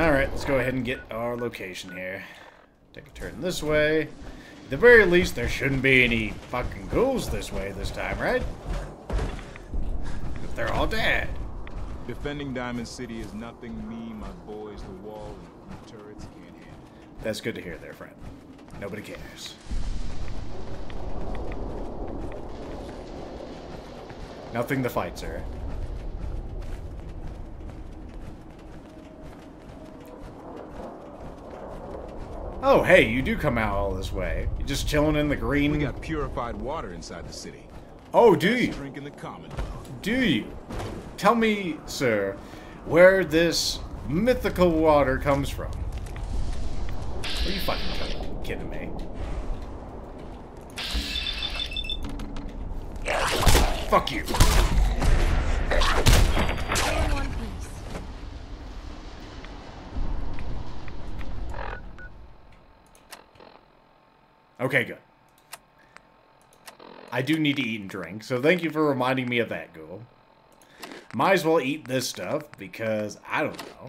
Alright, let's go ahead and get our location here. Take a turn this way. At the very least, there shouldn't be any fucking ghouls this way this time, right? If they're all dead. Defending Diamond City is nothing me, my boys, the wall, and the turrets can't handle. That's good to hear there, friend. Nobody cares. Nothing to fight, sir. Oh, hey, you do come out all this way. You just chilling in the green. We got purified water inside the city. Oh, do you? Drinking the Commonwealth. Do you? Tell me, sir, where this mythical water comes from. Are you fucking kidding me? Fuck you. Okay, good. I do need to eat and drink, so thank you for reminding me of that, Ghoul. Might as well eat this stuff, because I don't know.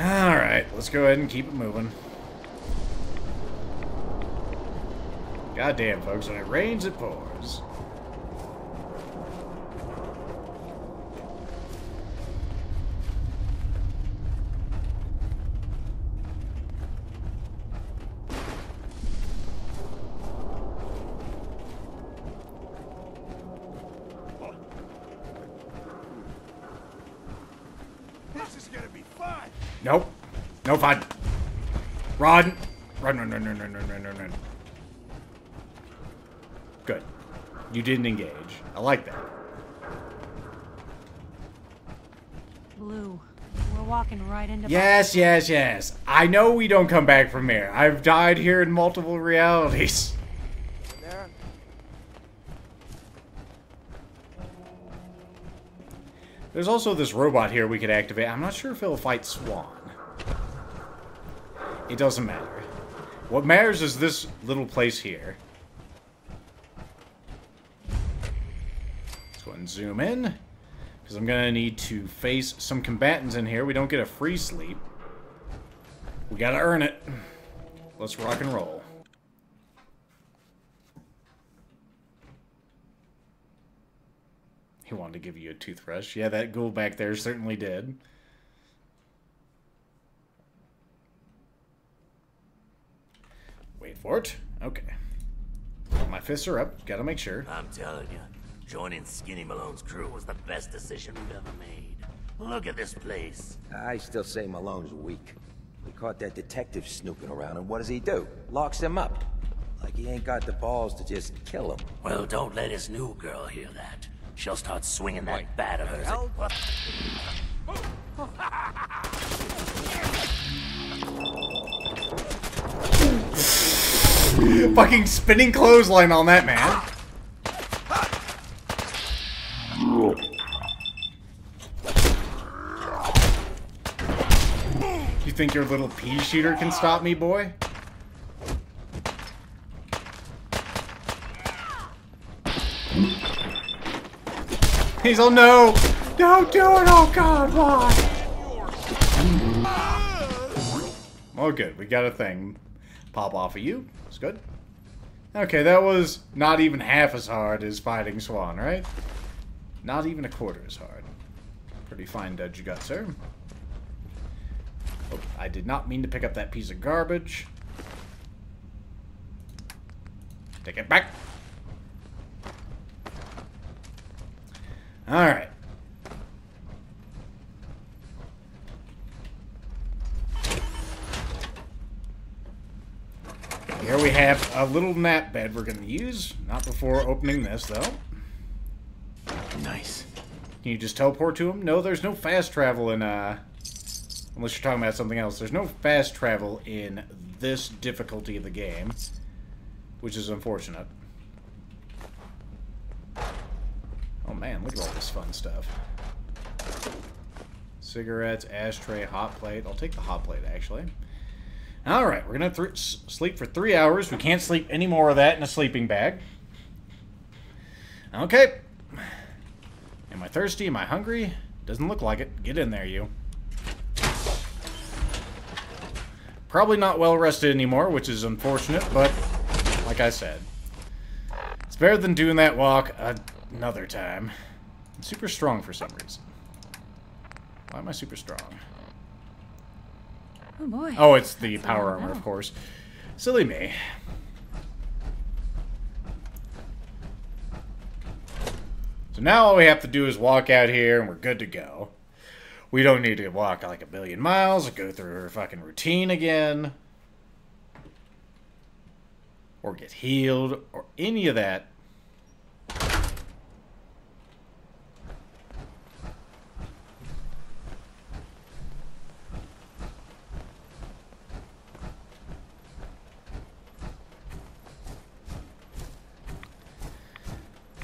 Alright, let's go ahead and keep it moving. Goddamn, folks, when it rains, it pours. This is gonna be fun. Nope. No fun. Run, You didn't engage. I like that. Blue, we're walking right into. Yes, yes, yes. I know we don't come back from here. I've died here in multiple realities. There. There's also this robot here we could activate. I'm not sure if he'll fight Swan. It doesn't matter. What matters is this little place here. And zoom in. Because I'm going to need to face some combatants in here. We don't get a free sleep. We got to earn it. Let's rock and roll. He wanted to give you a toothbrush. Yeah, that ghoul back there certainly did. Wait for it. Okay. My fists are up. Gotta make sure. I'm telling you, joining Skinny Malone's crew was the best decision we've ever made. Look at this place. I still say Malone's weak. We caught that detective snooping around, and what does he do? Locks him up. Like he ain't got the balls to just kill him. Well, don't let his new girl hear that. She'll start swinging that bat of hers. What? Fucking spinning clothesline on that man. You think your little pea shooter can stop me, boy? He's oh no! Don't do it! Oh god, why? Oh good, we got a thing. Pop off of you. It's good. Okay, that was not even half as hard as fighting Swan, right? Not even a quarter as hard. Pretty fine dodge you got, sir. Oh, I did not mean to pick up that piece of garbage. Take it back. Alright. Here we have a little nap bed we're going to use. Not before opening this, though. Nice. Can you just teleport to him? No, there's no fast travel in, uh... Unless you're talking about something else. There's no fast travel in this difficulty of the game. Which is unfortunate. Oh man, look at all this fun stuff. Cigarettes, ashtray, hot plate. I'll take the hot plate, actually. Alright, we're gonna sleep for three hours. We can't sleep any more of that in a sleeping bag. Okay. Am I thirsty? Am I hungry? Doesn't look like it. Get in there, you. Probably not well rested anymore, which is unfortunate, but like I said, it's better than doing that walk another time. I'm super strong for some reason. Why am I super strong? Oh boy. Oh, it's the That's power armor, of course. Silly me. So now all we have to do is walk out here and we're good to go. We don't need to walk like a billion miles or go through her fucking routine again. Or get healed or any of that.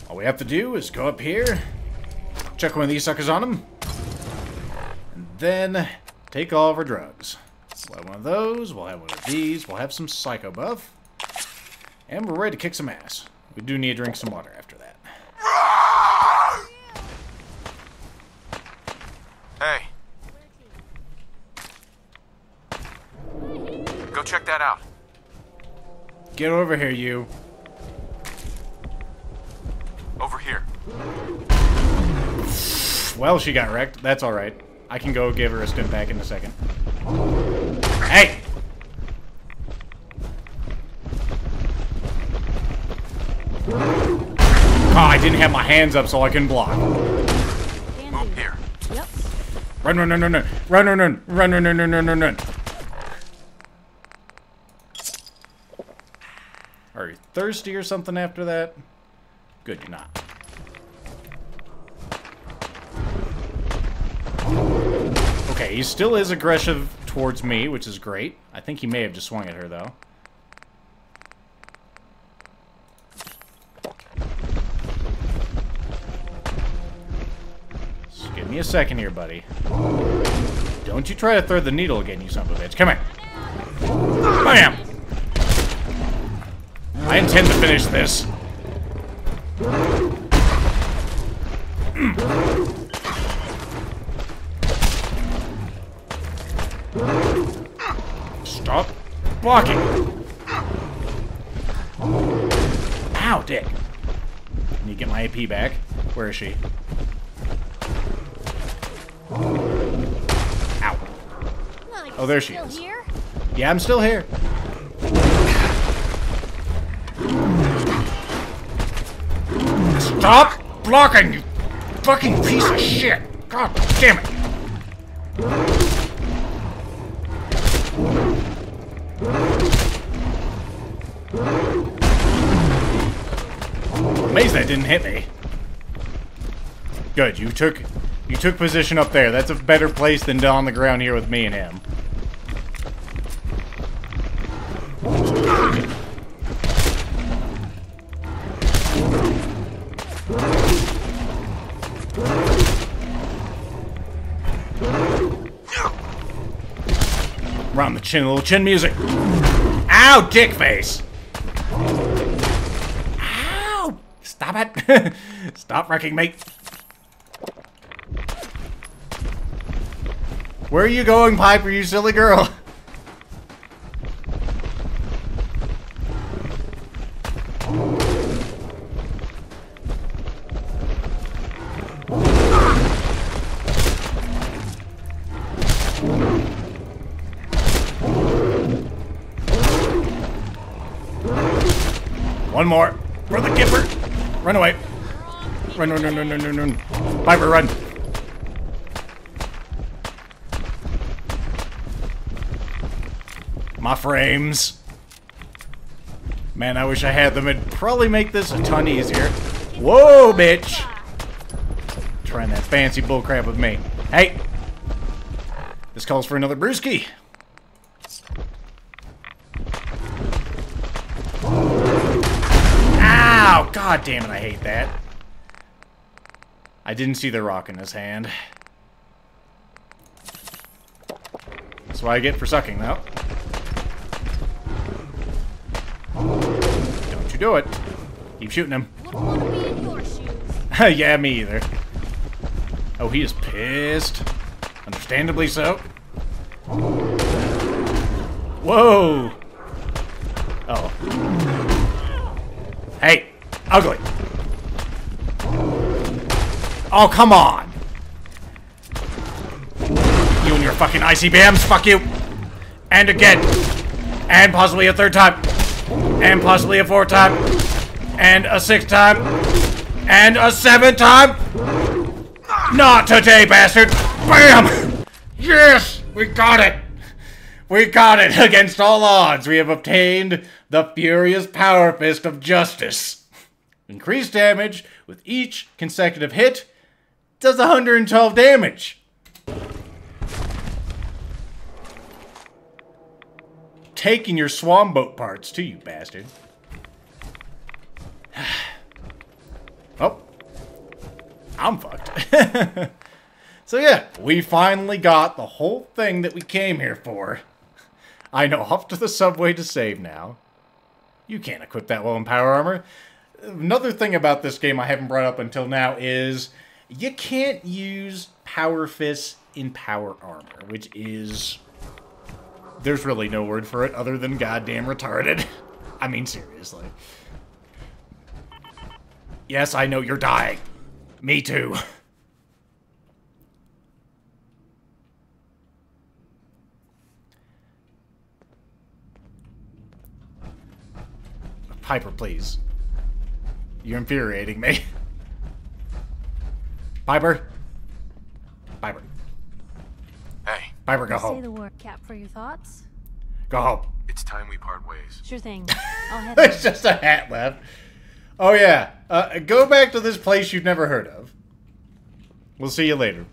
All we have to do is go up here, check one of these suckers on them, then take all of our drugs. We'll have one of those, we'll have one of these, we'll have some psycho buff, and we're ready to kick some ass. We do need to drink some water after that. Hey. Go check that out. Get over here, you. Over here. Well, she got wrecked. That's alright. I can go give her a stimpak in a second. Hey! Oh, I didn't have my hands up so I can block. Can Move do. here. Yep. Run, run, run, run, run, run, run, run, run, run, run, run, run, run, run. Are you thirsty or something after that? Good, you're not. Okay, he still is aggressive towards me, which is great. I think he may have just swung at her, though. Give me a second here, buddy. Don't you try to throw the needle again, you son of a bitch. Come here. Bam! I intend to finish this. Stop blocking. Ow, dick. Need to get my AP back. Where is she? Ow. Oh, there she is. Yeah, I'm still here. Stop blocking, you fucking piece of shit! God damn it! Amazed that didn't hit me. Good, you took you took position up there. That's a better place than on the ground here with me and him. Around the chin, little chin music. Ow, dick face! Stop wrecking me! Where are you going, Piper, you silly girl? One more. For the Gipper. Run away. Run, run, run, run, run, run, run. Piper, run. My frames. Man, I wish I had them. It'd probably make this a ton easier. Whoa, bitch. Trying that fancy bullcrap with me. Hey. This calls for another brewski. Ow! God damn it, I hate that. I didn't see the rock in his hand. That's what I get for sucking, though. Don't you do it. Keep shooting him. yeah, me either. Oh, he is pissed. Understandably so. Whoa! Oh. Hey! Ugly! Oh, come on. You and your fucking icy bams, fuck you. And again. And possibly a third time. And possibly a fourth time. And a sixth time. And a seventh time. Not today, bastard. Bam! Yes! We got it! We got it! Against all odds, we have obtained the furious power fist of justice. Increased damage with each consecutive hit does 112 damage. Taking your swan boat parts too, you bastard. oh. I'm fucked. so yeah, we finally got the whole thing that we came here for. I know off to the subway to save now. You can't equip that well in power armor. Another thing about this game I haven't brought up until now is you can't use power fists in power armor, which is there's really no word for it other than goddamn retarded. I mean seriously. Yes, I know you're dying. Me too. Piper, please. You're infuriating me. Piper? Piper. Hey, Piper, go Say home. the word. Cap for your thoughts. Go home. it's time we part ways. Sure thing. I'll head. There's just a hat left. Oh yeah. Uh, go back to this place you've never heard of. We'll see you later.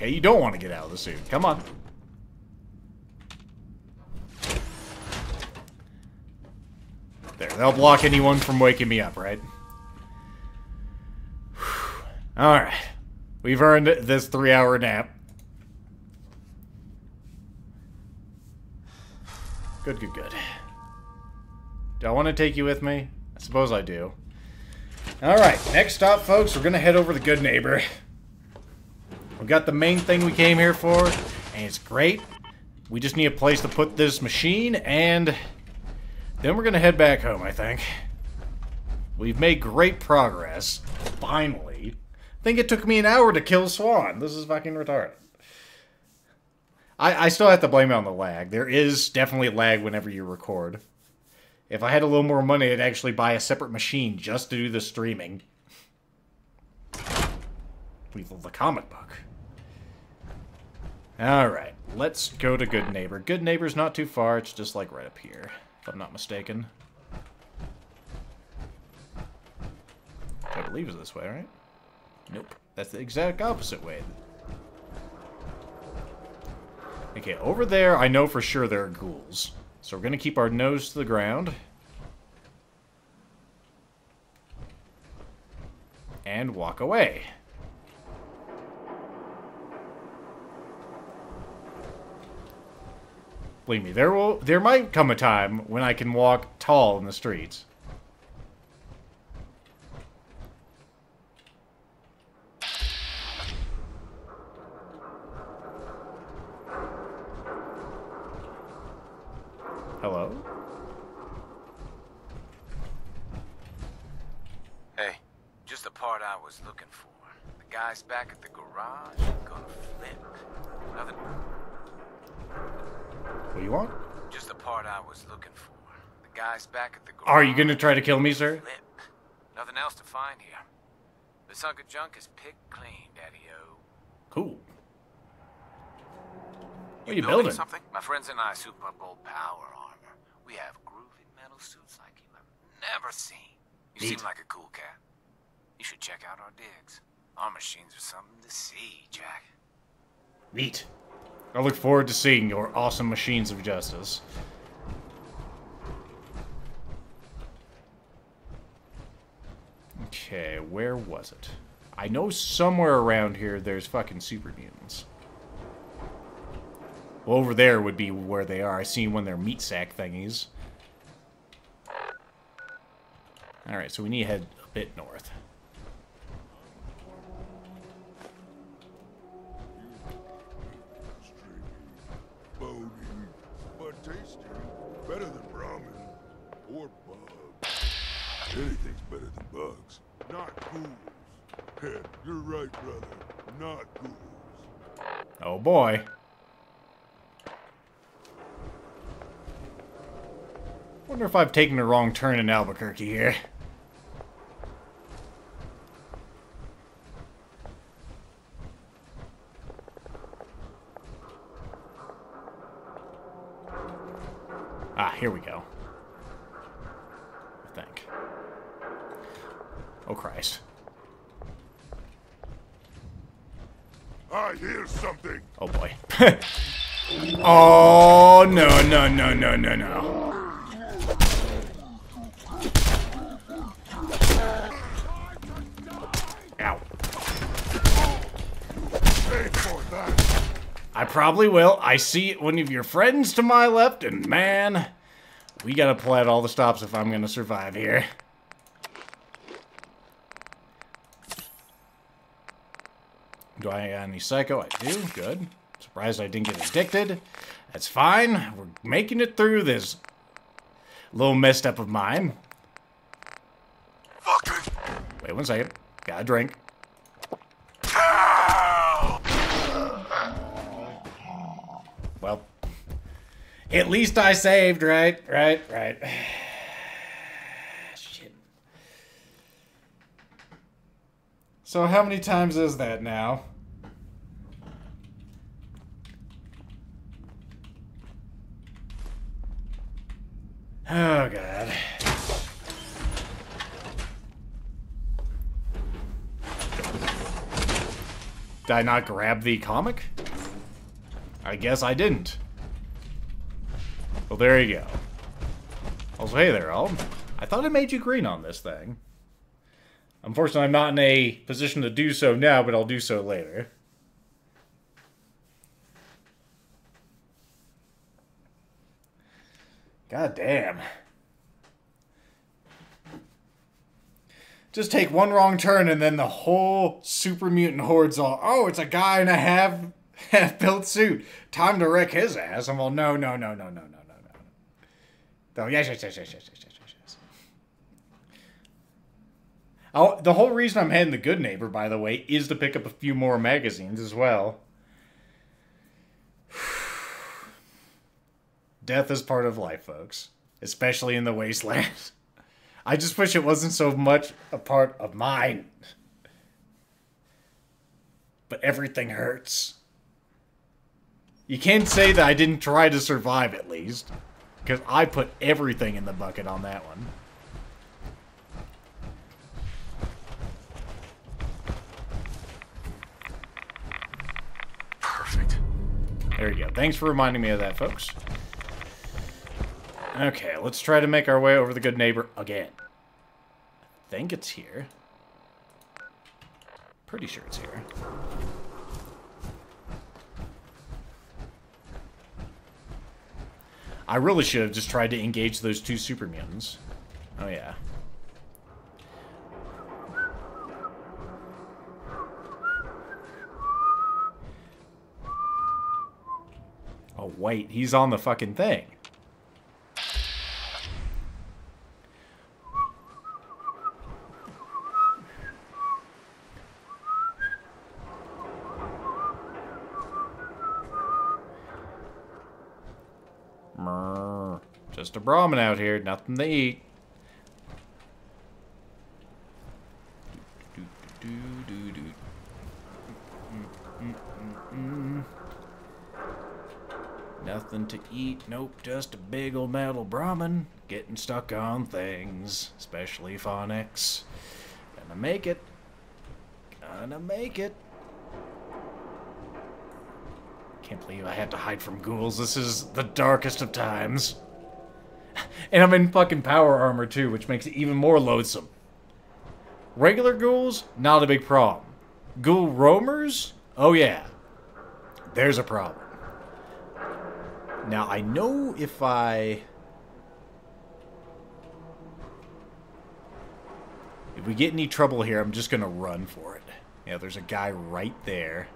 Okay, you don't want to get out of the suit. Come on. There, they'll block anyone from waking me up, right? Alright. We've earned this three hour nap. Good, good, good. Do I want to take you with me? I suppose I do. Alright, next stop, folks, we're going to head over to Goodneighbor. Got the main thing we came here for, and it's great. We just need a place to put this machine, and then we're gonna head back home, I think. We've made great progress. Finally. I think it took me an hour to kill Swan. This is fucking retarded. I, I still have to blame it on the lag. There is definitely lag whenever you record. If I had a little more money, I'd actually buy a separate machine just to do the streaming. We the comic book. Alright, let's go to Goodneighbor. Good Neighbor's not too far, it's just like right up here, if I'm not mistaken. I believe is this way, right? Nope. That's the exact opposite way. Okay, over there, I know for sure there are ghouls. So we're going to keep our nose to the ground. And walk away. Believe me, there will there might come a time when I can walk tall in the streets. Hello? Hey, just the part I was looking for. The guys back at the garage gonna flip. What do you want? Just the part I was looking for. The guys back at the garage. Are you gonna try to kill me, sir? Nothing else to find here. The hunk of junk is picked clean, Daddy-O. Cool. What are you Building building? something? My friends and I soup up old power armor. We have groovy metal suits like you have never seen. You Neat. seem like a cool cat. You should check out our digs. Our machines are something to see, Jack. Neat. I look forward to seeing your awesome machines of justice. Okay, where was it? I know somewhere around here there's fucking super mutants. Well, over there would be where they are. I see one of their meat sack thingies. Alright, so we need to head a bit north. Wonder if I've taken the wrong turn in Albuquerque here. Ah, here we go. I think. Oh, Christ. I hear something. Oh, boy. oh, no, no, no, no, no, no. Ow. Pay for that. I probably will. I see one of your friends to my left, and man, we gotta pull out all the stops if I'm gonna survive here. Do I got any psycho? I do. Good. Surprised I didn't get addicted. That's fine. We're making it through this little messed up of mine. Fucking Wait one second. Got a drink. At least I saved, right? Right, right. Shit. So how many times is that now? Oh, God. Did I not grab the comic? I guess I didn't. Well, there you go. Also, hey there, Al. I thought I made you green on this thing. Unfortunately, I'm not in a position to do so now, but I'll do so later. God damn. Just take one wrong turn and then the whole super mutant horde's all, oh, it's a guy in a half half built suit. Time to wreck his ass. I'm all, no, no, no, no, no, no, Oh, yes, yes, yes, yes, yes, yes, yes, yes, yes. Oh, the whole reason I'm heading the Goodneighbor, by the way, is to pick up a few more magazines as well. Death is part of life, folks. Especially in the wasteland. I just wish it wasn't so much a part of mine. But everything hurts. You can't say that I didn't try to survive at least. Because I put everything in the bucket on that one. Perfect. There you go. Thanks for reminding me of that, folks. Okay, let's try to make our way over the Goodneighbor again. I think it's here. Pretty sure it's here. I really should have just tried to engage those two super mutants. Oh yeah. Oh wait, he's on the fucking thing. Mrr. Just a Brahmin out here, nothing to eat. Nothing to eat, nope, just a big old metal Brahmin getting stuck on things, especially phonics. Gonna make it. Gonna make it. Can't believe I had to hide from ghouls. This is the darkest of times. And I'm in fucking power armor too, which makes it even more loathsome. Regular ghouls, not a big problem. Ghoul roamers? Oh yeah. There's a problem. Now, I know if I... If we get any trouble here, I'm just going to run for it. Yeah, there's a guy right there.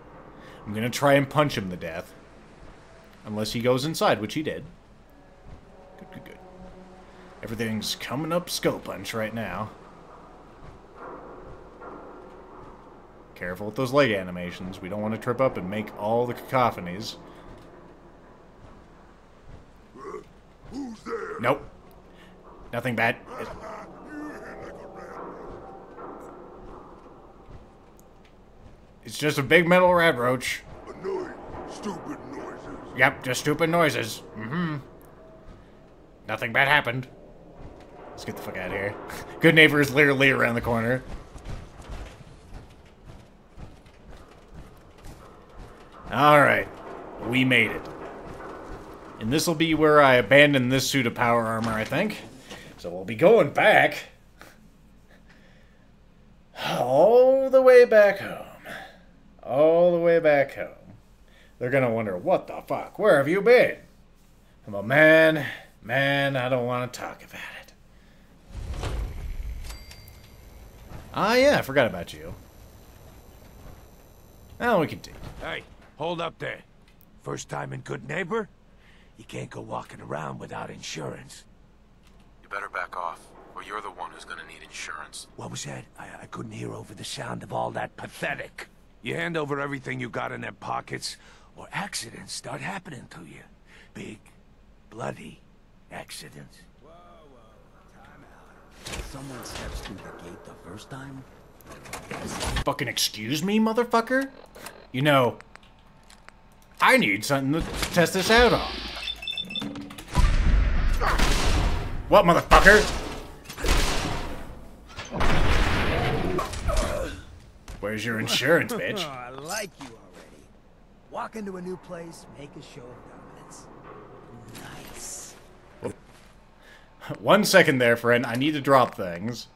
I'm going to try and punch him to death. Unless he goes inside, which he did. Good, good, good. Everything's coming up skull punch right now. Careful with those leg animations. We don't want to trip up and make all the cacophonies. Who's there? Nope. Nothing bad. It- It's just a big metal radroach. Annoying, stupid noises. Yep, just stupid noises. Mm-hmm. Nothing bad happened. Let's get the fuck out of here. Goodneighbor is literally around the corner. Alright. We made it. And this will be where I abandon this suit of power armor, I think. So we'll be going back. All the way back home. All the way back home. They're gonna wonder, what the fuck? Where have you been? I'm a man, man, I don't want to talk about it. Ah, yeah, I forgot about you. Now we continue. Hey, hold up there. First time in Goodneighbor? You can't go walking around without insurance. You better back off, or you're the one who's gonna need insurance. What was that? I, I couldn't hear over the sound of all that pathetic. You hand over everything you got in their pockets, or accidents start happening to you. Big, bloody accidents. Someone steps through the gate the first time? Fucking excuse me, motherfucker? You know, I need something to test this out on. What, motherfucker? Where's your insurance, bitch? Oh, I like you already. Walk into a new place, make a show of dominance. Nice. One second there, friend. I need to drop things.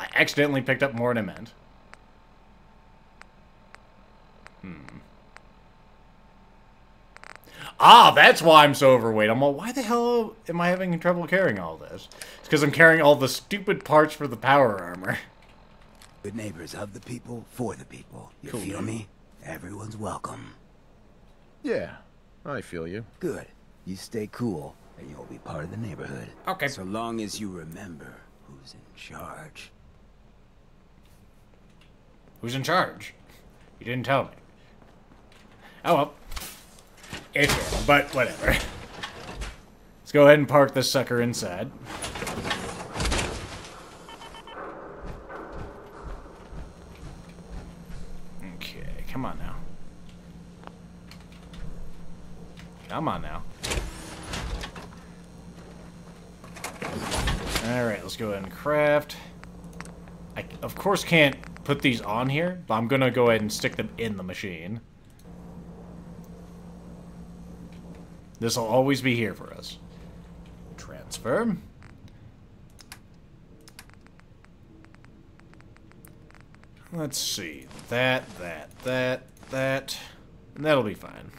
I accidentally picked up more than I meant. Hmm. Ah, that's why I'm so overweight. I'm all, why the hell am I having trouble carrying all this? It's because I'm carrying all the stupid parts for the power armor. Good neighbors of the people, for the people. You Cool, feel man. me? Everyone's welcome. Yeah, I feel you. Good. You stay cool, and you'll be part of the neighborhood. Okay. So long as you remember who's in charge. Who's in charge? You didn't tell me. Oh well. It's but whatever. Let's go ahead and park this sucker inside. Okay, come on now. Come on now. Alright, let's go ahead and craft. I, of course, can't put these on here, but I'm going to go ahead and stick them in the machine. This will always be here for us. Transfer. Let's see. That, that, that, that. And that'll be fine.